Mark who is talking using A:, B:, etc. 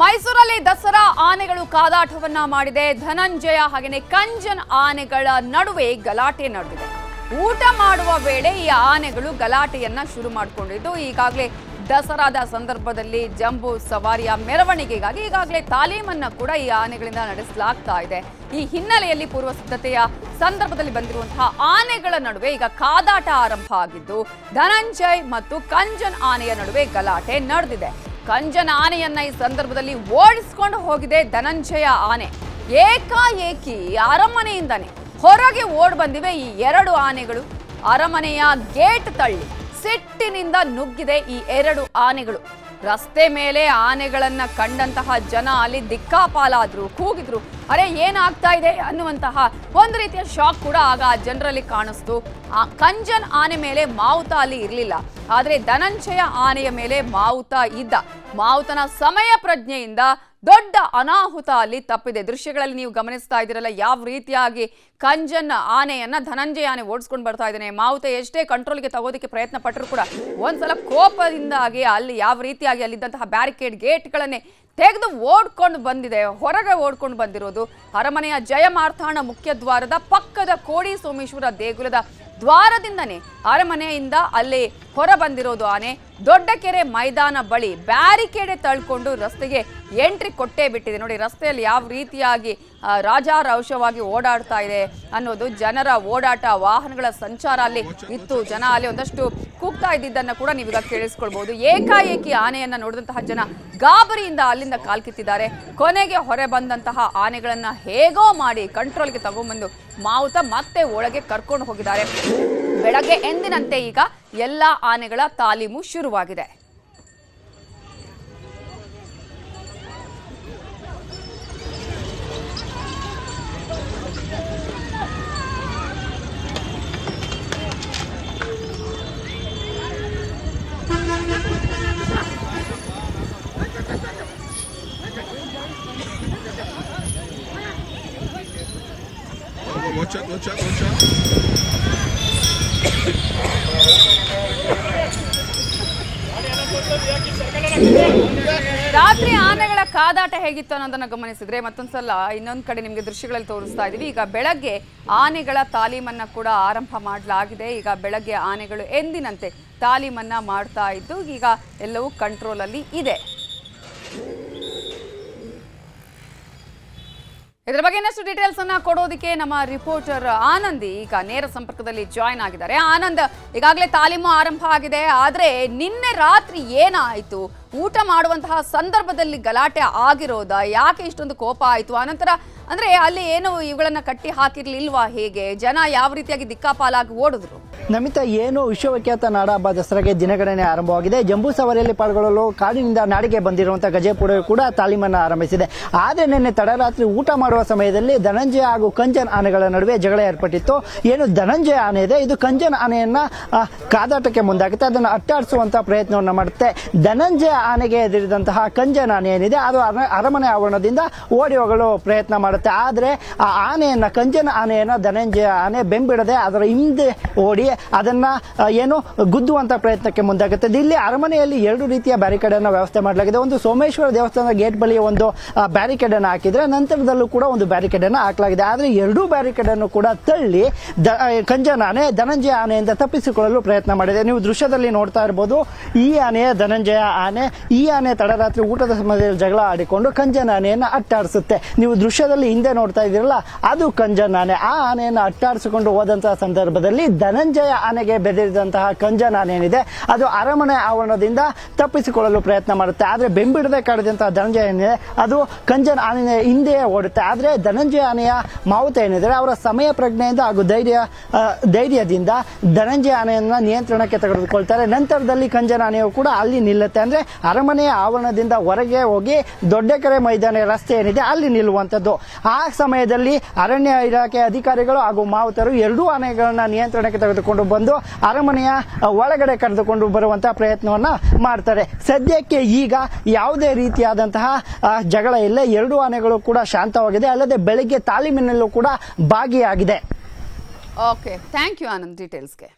A: ಮೈಸೂರಲ್ಲಿ ದಸರಾ ಆನೆಗಳು ಕಾದಾಟವನ್ನ ಮಾಡಿದೆ. ಧನಂಜಯ ಹಾಗೆಯೇ ಕಂಜನ್ ಆನೆಗಳ ನಡುವೆ ಗಲಾಟೆ ನಡೆದಿದೆ. ಊಟ ಮಾಡುವ ವೇಳೆ ಈ ಆನೆಗಳು ಗಲಾಟೆಯನ್ನ ಶುರು ಮಾಡಿಕೊಂಡಿದ್ದು. ಈಗಾಗಲೇ ದಸರಾದ ಸಂದರ್ಭದಲ್ಲಿ ಜಂಬೂ ಸವಾರಿಯ ಮೆರವಣಿಗೆಗಾಗಿ ಈಗಾಗಲೇ ತಾಲೀಮನ್ನ ಕೂಡ ಈ ಆನೆಗಳಿಂದ ನಡೆಸಲಾಗ್ತಾ ಇದೆ. ಈ ಹಿನ್ನೆಲೆಯಲ್ಲಿ ಪೂರ್ವ ಸಿದ್ಧತೆಯ ಸಂದರ್ಭದಲ್ಲಿ ಬಂದಿರುವಂತಹ ಆನೆಗಳ ನಡುವೆ ಈಗ ಕಾದಾಟ ಆರಂಭ ಆಗಿದ್ದು, ಧನಂಜಯ್ ಮತ್ತು ಕಂಜನ್ ಆನೆಯ ನಡುವೆ ಗಲಾಟೆ ನಡೆದಿದೆ. ಕಂಜನ ಆನೆಯನ್ನ ಈ ಸಂದರ್ಭದಲ್ಲಿ ಓಡಿಸ್ಕೊಂಡು ಹೋಗಿದೆ ಧನಂಜಯ ಆನೆ. ಏಕಾಏಕಿ ಅರಮನೆಯಿಂದಾನೆ ಹೊರಗೆ ಓಡ್ ಬಂದಿವೆ ಈ ಎರಡು ಆನೆಗಳು. ಅರಮನೆಯ ಗೇಟ್ ತಳ್ಳಿ ಸಿಟ್ಟಿನಿಂದ ನುಗ್ಗಿದೆ ಈ ಎರಡು ಆನೆಗಳು. ರಸ್ತೆ ಮೇಲೆ ಆನೆಗಳನ್ನ ಕಂಡಂತಹ ಜನ ಅಲ್ಲಿ ದಿಕ್ಕಾಪಾಲಾದ್ರು ಕೂಗಿದ್ರು. ಅರೆ, ಏನಾಗ್ತಾ ಇದೆ ಅನ್ನುವಂತಹ ಒಂದು ರೀತಿಯ ಶಾಕ್ ಕೂಡ ಆಗ ಜನರಲ್ಲಿ ಕಾಣಿಸ್ತು. ಆ, ಕಂಜನ್ ಆನೆ ಮೇಲೆ ಮಾವುತ ಅಲ್ಲಿ ಇರಲಿಲ್ಲ. ಆದರೆ ಧನಂಜಯ ಆನೆಯ ಮೇಲೆ ಮಾವುತ ಇದ್ದ. ಮಾವುತನ ಸಮಯ ಪ್ರಜ್ಞೆಯಿಂದ ದೊಡ್ಡ ಅನಾಹುತ ಅಲ್ಲಿ ತಪ್ಪಿದೆ. ದೃಶ್ಯಗಳಲ್ಲಿ ನೀವು ಗಮನಿಸ್ತಾ ಇದ್ದೀರಲ್ಲ, ಯಾವ ರೀತಿಯಾಗಿ ಕಂಜನ್ ಆನೆಯನ್ನ ಧನಂಜಯ ಆನೆ ಓಡಿಸ್ಕೊಂಡು ಬರ್ತಾ ಇದ್ದಾನೆ. ಮಾವುತ ಎಷ್ಟೇ ಕಂಟ್ರೋಲ್ಗೆ ತಗೋದಕ್ಕೆ ಪ್ರಯತ್ನ ಪಟ್ಟರು ಕೂಡ ಒಂದ್ಸಲ ಕೋಪದಿಂದಾಗಿ ಅಲ್ಲಿ ಯಾವ ರೀತಿಯಾಗಿ ಅಲ್ಲಿದ್ದಂತಹ ಬ್ಯಾರಿಕೇಡ್ ಗೇಟ್ಗಳನ್ನೇ ತೆಗೆದು ಓಡ್ಕೊಂಡು ಬಂದಿದೆ, ಹೊರಗೆ ಓಡ್ಕೊಂಡು ಬಂದಿರೋದು. ಅರಮನೆಯ ಜಯಮಾರ್ಥಾಣ ಮುಖ್ಯ ದ್ವಾರದ ಪಕ್ಕದ ಕೋಡಿ ಸೋಮೇಶ್ವರ ದೇಗುಲದ ದ್ವಾರದಿಂದನೇ ಅರಮನೆಯಿಂದ ಅಲ್ಲಿ ಹೊರ ಬಂದಿರೋದು ಆನೆ. ದೊಡ್ಡ ಕೆರೆ ಮೈದಾನ ಬಳಿ ಬ್ಯಾರಿಕೇಡೆ ತಳ್ಕೊಂಡು ರಸ್ತೆಗೆ ಎಂಟ್ರಿ ಕೊಟ್ಟೇ ಬಿಟ್ಟಿದೆ. ನೋಡಿ, ರಸ್ತೆಯಲ್ಲಿ ಯಾವ ರೀತಿಯಾಗಿ ರಾಜಾರೌಷವಾಗಿ ಓಡಾಡ್ತಾ ಇದೆ ಅನ್ನೋದು ಜನರ ಓಡಾಟ, ವಾಹನಗಳ ಸಂಚಾರ ಅಲ್ಲಿ ಇತ್ತು. ಜನ ಅಲ್ಲಿ ಒಂದಷ್ಟು ಕೂಗ್ತಾ ಇದ್ದಿದ್ದನ್ನ ಕೂಡ ನೀವೀಗ ಕೇಳಿಸ್ಕೊಳ್ಬಹುದು. ಏಕಾಏಕಿ ಆನೆಯನ್ನ ನೋಡಿದಂತಹ ಜನ ಗಾಬರಿಯಿಂದ ಅಲ್ಲಿಂದ ಕಾಲ್ಕಿತ್ತಿದ್ದಾರೆ ಕೊನೆಗೆ ಹೊರೆ ಬಂದಂತಹ ಆನೆಗಳನ್ನ ಹೇಗೋ ಮಾಡಿ ಕಂಟ್ರೋಲ್ಗೆ ತಗೊಂಡ್ಬಂದು ಮಾವುತ ಮತ್ತೆ ಒಳಗೆ ಕರ್ಕೊಂಡು ಹೋಗಿದ್ದಾರೆ. ಬೆಳಗ್ಗೆ ಎಂದಿನಂತೆ ಈಗ ಎಲ್ಲ ಆನೆಗಳ ತಾಲೀಮು ಶುರುವಾಗಿದೆ.
B: Watch out, watch out, watch out.
A: ರಾತ್ರಿ ಆನೆಗಳ ಕಾದಾಟ ಹೇಗಿತ್ತು ಅನ್ನೋದನ್ನ ಗಮನಿಸಿದ್ರೆ ಮತ್ತೊಂದ್ಸಲ ಇನ್ನೊಂದ್ ಕಡೆ ನಿಮಗೆ ದೃಶ್ಯಗಳಲ್ಲಿ ತೋರಿಸ್ತಾ ಇದೀವಿ. ಈಗ ಬೆಳಗ್ಗೆ ಆನೆಗಳ ತಾಲೀಮನ್ನ ಕೂಡ ಆರಂಭ ಮಾಡಲಾಗಿದೆ. ಈಗ ಬೆಳಗ್ಗೆ ಆನೆಗಳು ಎಂದಿನಂತೆ ತಾಲೀಮನ್ನ ಮಾಡ್ತಾ ಇದ್ದು ಈಗ ಎಲ್ಲವೂ ಕಂಟ್ರೋಲ್ ಅಲ್ಲಿ ಇದೆ. ಇದರ ಬಗ್ಗೆ ಇನ್ನಷ್ಟು ಡೀಟೇಲ್ಸ್ ಅನ್ನ ಕೊಡೋದಕ್ಕೆ ನಮ್ಮ ರಿಪೋರ್ಟರ್ ಆನಂದ್ ಈಗ ನೇರ ಸಂಪರ್ಕದಲ್ಲಿ ಜಾಯ್ನ್ ಆಗಿದ್ದಾರೆ. ಆನಂದ್, ಈಗಾಗಲೇ ತಾಲೀಮು ಆರಂಭ ಆಗಿದೆ. ಆದ್ರೆ ನಿನ್ನೆ ರಾತ್ರಿ ಏನಾಯ್ತು? ಊಟ ಮಾಡುವಂತಹ ಸಂದರ್ಭದಲ್ಲಿ ಗಲಾಟೆ ಆಗಿರೋದ? ಯಾಕೆ ಇಷ್ಟೊಂದು ಕೋಪ ಆಯಿತು? ಆನಂತರ ಅಂದ್ರೆ ಅಲ್ಲಿ ಏನು ಇವುಗಳನ್ನ ಕಟ್ಟಿ ಹಾಕಿರ್ಲಿಲ್ವಾ ಹೇಗೆ? ಜನ ಯಾವ ರೀತಿಯಾಗಿ ದಿಕ್ಕಾಪಾಲಾಗಿ ಓಡಿದ್ರು?
C: ನಮಿತಾ, ಏನು ವಿಶ್ವವಿಖ್ಯಾತ ನಾಡಹಬ್ಬ ದಸರಾಗೆ ದಿನಗಣನೆ ಆರಂಭವಾಗಿದೆ. ಜಂಬೂ ಸವಾರಿಯಲ್ಲಿ ಪಾಲ್ಗೊಳ್ಳಲು ಕಾಡಿನಿಂದ ನಾಡಿಗೆ ಬಂದಿರುವಂತಹ ಗಜಪುರ ಕೂಡ ತಾಲೀಮನ್ನು ಆರಂಭಿಸಿದೆ. ಆದರೆ ನಿನ್ನೆ ತಡರಾತ್ರಿ ಊಟ ಮಾಡುವ ಸಮಯದಲ್ಲಿ ಧನಂಜಯ ಹಾಗೂ ಕಂಜನ್ ಆನೆಗಳ ನಡುವೆ ಜಗಳ ಏರ್ಪಟ್ಟಿತ್ತು. ಏನು ಧನಂಜಯ ಆನೆ ಇದೆ? ಇದು ಕಂಜನ್ ಆನೆಯನ್ನ ಕಾದಾಟಕ್ಕೆ ಮುಂದಾಗುತ್ತೆ. ಅದನ್ನು ಅಟ್ಟಾಡಿಸುವಂತಹ ಪ್ರಯತ್ನವನ್ನು ಮಾಡುತ್ತೆ. ಧನಂಜಯ ಆನೆಗೆ ಎದುರಿದಂತಹ ಕಂಜನ ಆನೆ ಏನಿದೆ, ಅದು ಅರ- ಅರಮನೆ ಆವರಣದಿಂದ ಓಡಿ ಹೋಗಲು ಪ್ರಯತ್ನ ಮಾಡುತ್ತೆ. ಆದರೆ ಆ ಆನೆಯನ್ನ, ಕಂಜನ ಆನೆಯನ್ನು, ಧನಂಜಯ ಆನೆ ಬೆಂಬಿಡದೆ ಅದರ ಹಿಂದೆ ಓಡಿ ಅದನ್ನ ಏನು ಗುದ್ದುವಂತ ಪ್ರಯತ್ನಕ್ಕೆ ಮುಂದಾಗುತ್ತೆ. ಇಲ್ಲಿ ಅರಮನೆಯಲ್ಲಿ ಎರಡು ರೀತಿಯ ಬ್ಯಾರಿಕೇಡ್ ಅನ್ನ ವ್ಯವಸ್ಥೆ ಮಾಡಲಾಗಿದೆ. ಒಂದು ಸೋಮೇಶ್ವರ ದೇವಸ್ಥಾನದ ಗೇಟ್ ಬಳಿ ಒಂದು ಬ್ಯಾರಿಕೇಡ್ ಅನ್ನು ಹಾಕಿದ್ರೆ ನಂತರದಲ್ಲೂ ಕೂಡ ಒಂದು ಬ್ಯಾರಿಕೇಡ್ ಅನ್ನು ಹಾಕಲಾಗಿದೆ. ಆದರೆ ಎರಡೂ ಬ್ಯಾರಿಕೇಡ್ ಅನ್ನು ಕೂಡ ತಳ್ಳಿ ದ- ಕಂಜನ ಆನೆ, ಧನಂಜಯ ಆನೆಯಿಂದ ತಪ್ಪಿಸಿಕೊಳ್ಳಲು ಪ್ರಯತ್ನ ಮಾಡಿದೆ. ನೀವು ದೃಶ್ಯದಲ್ಲಿ ನೋಡ್ತಾ ಇರಬಹುದು ಈ ಆನೆಯ ಧನಂಜಯ ಆನೆ ಈ ಆನೆ ತಡರಾತ್ರಿ ಊಟದ ಸಮಯದಲ್ಲಿ ಜಗಳ ಆಡಿಕೊಂಡು ಕಂಜನ ಆನೆಯನ್ನು ಅಟ್ಟಾಡಿಸುತ್ತೆ. ನೀವು ದೃಶ್ಯದಲ್ಲಿ ಹಿಂದೆ ನೋಡ್ತಾ ಇದ್ದೀರಲ್ಲ, ಅದು ಕಂಜನ ಆನೆ. ಆ ಆನೆಯನ್ನು ಅಟ್ಟಾಡಿಸಿಕೊಂಡು ಹೋದಂತಹ ಸಂದರ್ಭದಲ್ಲಿ ಧನಂಜಯ ಆನೆಗೆ ಬೆದರಿದಂತಹ ಕಂಜನ ಆನೆ ಅದು ಅರಮನೆ ಆವರಣದಿಂದ ತಪ್ಪಿಸಿಕೊಳ್ಳಲು ಪ್ರಯತ್ನ ಮಾಡುತ್ತೆ. ಆದ್ರೆ ಬೆಂಬಿಡದೆ ಕಾಡಿದಂತಹ ಧನಂಜಯ ಏನಿದೆ ಅದು ಕಂಜನ ಆನೆಯ ಹಿಂದೆಯೇ ಓಡುತ್ತೆ. ಆದ್ರೆ ಧನಂಜಯ ಆನೆಯ ಮಾವುತ ಏನಿದೆ ಅವರ ಸಮಯ ಪ್ರಜ್ಞೆಯಿಂದ ಹಾಗೂ ಧೈರ್ಯ ಧೈರ್ಯದಿಂದ ಧನಂಜಯ ಆನೆಯನ್ನು ನಿಯಂತ್ರಣಕ್ಕೆ ತೆಗೆದುಕೊಳ್ತಾರೆ. ನಂತರದಲ್ಲಿ ಕಂಜನ ಆನೆಯು ಕೂಡ ಅಲ್ಲಿ ನಿಲ್ಲುತ್ತೆ. ಅಂದ್ರೆ ಅರಮನೆಯ ಆವರಣದಿಂದ ಹೊರಗೆ ಹೋಗಿ ದೊಡ್ಡಕೆರೆ ಮೈದಾನ ರಸ್ತೆ ಏನಿದೆ ಅಲ್ಲಿ ನಿಲ್ಲುವಂಥದ್ದು. ಆ ಸಮಯದಲ್ಲಿ ಅರಣ್ಯ ಇಲಾಖೆ ಅಧಿಕಾರಿಗಳು ಹಾಗೂ ಮಾವುತರು ಎರಡೂ ಆನೆಗಳನ್ನ ನಿಯಂತ್ರಣಕ್ಕೆ ತೆಗೆದುಕೊಂಡು ಬಂದು ಅರಮನೆಯ ಒಳಗಡೆ ಕರೆದುಕೊಂಡು ಬರುವಂತಹ ಪ್ರಯತ್ನವನ್ನ ಮಾಡ್ತಾರೆ. ಸದ್ಯಕ್ಕೆ ಈಗ ಯಾವುದೇ ರೀತಿಯಾದಂತಹ ಜಗಳ ಇಲ್ಲ. ಎರಡೂ ಆನೆಗಳು ಕೂಡ ಶಾಂತವಾಗಿದೆ. ಅಲ್ಲದೆ ಬೆಳಿಗ್ಗೆ ತಾಲೀಮಿನಲ್ಲೂ ಕೂಡ ಭಾಗಿಯಾಗಿದೆ.
A: Okay thank you Anand ಡೀಟೇಲ್ಸ್ಗೆ